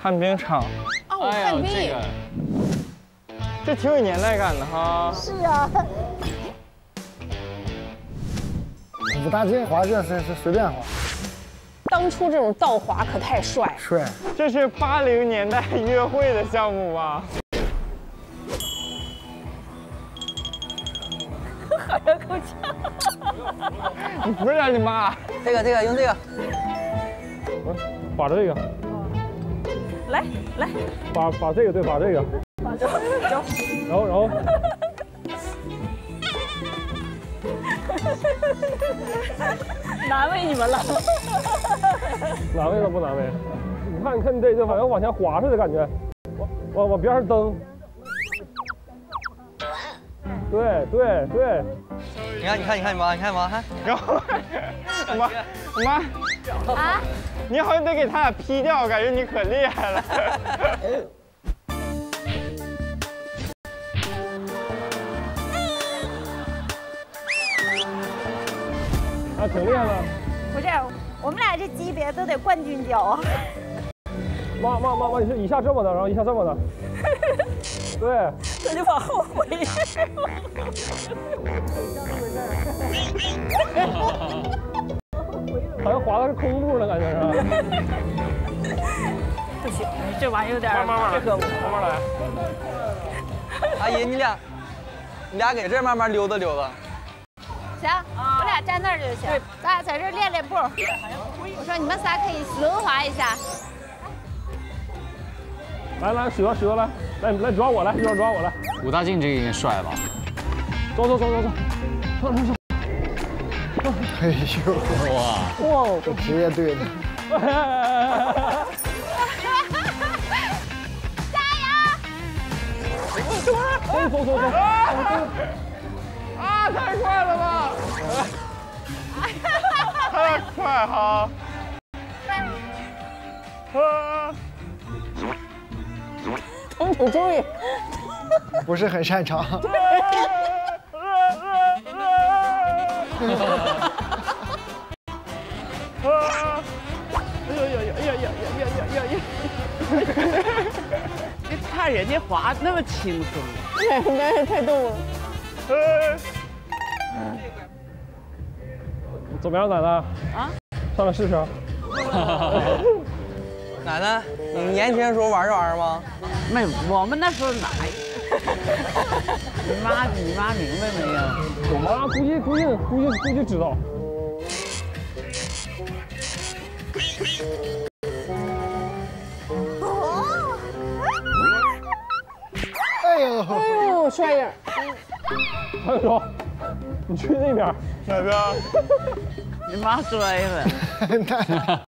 旱冰场，哦，旱冰。这个，这挺有年代感的哈。是啊。武大靖滑这是是随便滑。当初这种倒滑可太帅。帅。这是八零年代约会的项目吧？好像够呛。你不是让你妈？这个这个用这个。我把着这个。来来。把把这个对，把这个。把这个。然后然后。难为你们了。难为了不难为？你看你看你这就好像往前滑似的感觉，往往往边上蹬。对对对。你看你看你看你妈你看妈看。然后妈妈啊，你好像得给他俩 P 掉，感觉你可厉害了。啊，挺厉害的。不是，我们俩这级别都得冠军交啊。妈妈妈妈，你是一下这么的，然后一下这么的。对。他就往后回。好像滑的是空步了，感觉是吧？不行，这玩意有点慢慢来，慢慢来。阿姨，你俩，你俩给这慢慢溜达溜达。行，我俩站那儿就行。对咱俩在这练练步。我说你们仨可以轮滑一下。来来，许哥许哥来，来来抓我来，许哥抓我来。武大靖这个应该帅吧？走走走走走，走走走。哎呦，哇哇，这职业队的。加油！走走走走。啊，太快了吧！太快哈！啊！你终于不是很擅长。看人家滑那么轻松，那是太逗了。怎么样，奶奶？啊？上来试试。奶奶，你们年轻时候玩这玩意儿吗？没，我们那时候哪？你妈，你妈明白没有？我妈估计估计估计估计知道。哎呦！哎呦，帅呀！还有说，你去那边，哪边？你妈摔了。